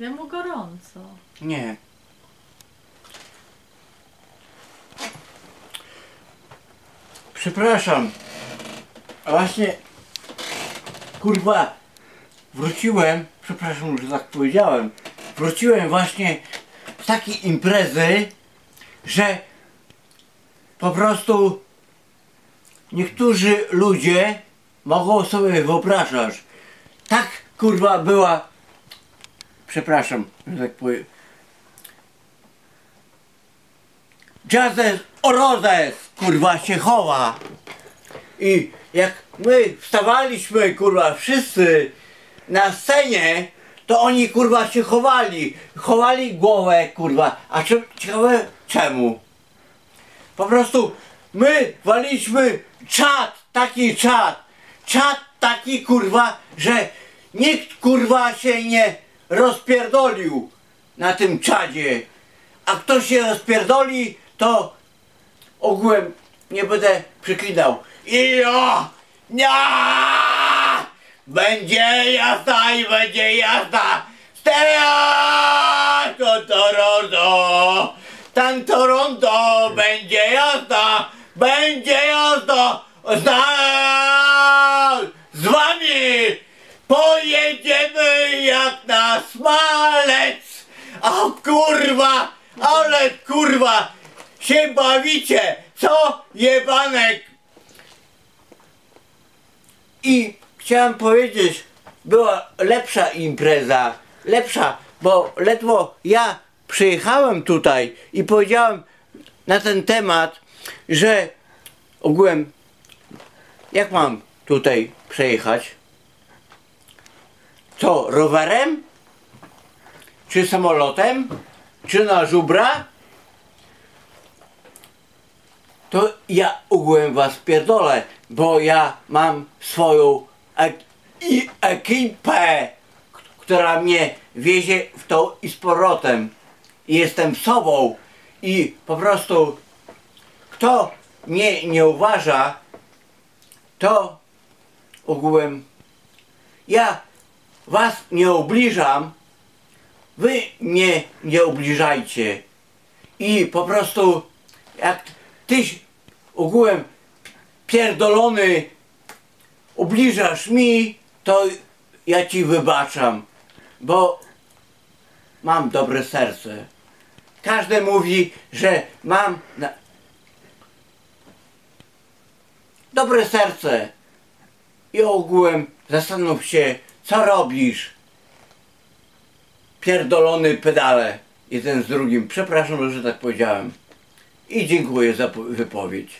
Jemu gorąco. Nie. Przepraszam. A właśnie, kurwa, wróciłem, przepraszam, że tak powiedziałem, wróciłem właśnie z takiej imprezy, że po prostu niektórzy ludzie mogą sobie wyobrażać, tak kurwa była, przepraszam, że tak powiem, Jazz Orozes, kurwa, się chowa. I jak my wstawaliśmy, kurwa, wszyscy na scenie, to oni, kurwa, się chowali. Chowali głowę, kurwa. A czy, ciekawe czemu? Po prostu my waliśmy czat, taki czat. Czat taki, kurwa, że nikt, kurwa, się nie rozpierdolił na tym czadzie. A kto się rozpierdoli, to ogółem nie będę przeklinał. I o! Ja! Będzie jazda i będzie jazda! Stereo! To Toronto! Tam Toronto! Będzie jazda! Będzie jazda! Zna... Z wami! Pojedziemy jak na smalec! O kurwa! Ale kurwa! Się bawicie! Co jebanek? I chciałem powiedzieć, była lepsza impreza, lepsza, bo ledwo ja przyjechałem tutaj i powiedziałem na ten temat, że ogółem, jak mam tutaj przejechać? Co, rowerem? Czy samolotem? Czy na żubra? to ja ogółem was pierdolę, bo ja mam swoją ek ekipę, która mnie wiezie w to i z powrotem. Jestem sobą i po prostu kto mnie nie uważa, to ogółem ja was nie ubliżam, wy mnie nie ubliżajcie. I po prostu jak tyś ogółem pierdolony ubliżasz mi, to ja ci wybaczam, bo mam dobre serce. Każdy mówi, że mam na... dobre serce. I ogółem zastanów się, co robisz. Pierdolony pedale jeden z drugim. Przepraszam, że tak powiedziałem. I dziękuję za po- wypowiedź.